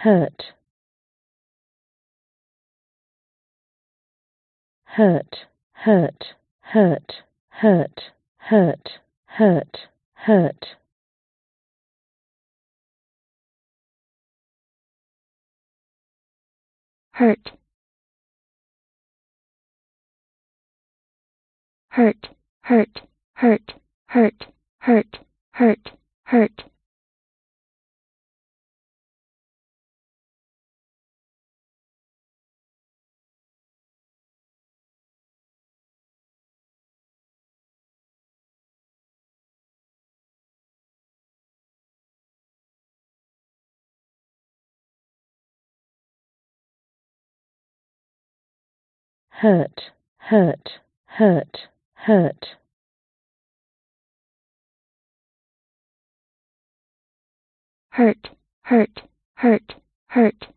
hurt hurt hurt hurt hurt hurt hurt hurt hurt hurt hurt hurt hurt hurt hurt hurt hurt, hurt, hurt, hurt. Hurt, hurt, hurt, hurt.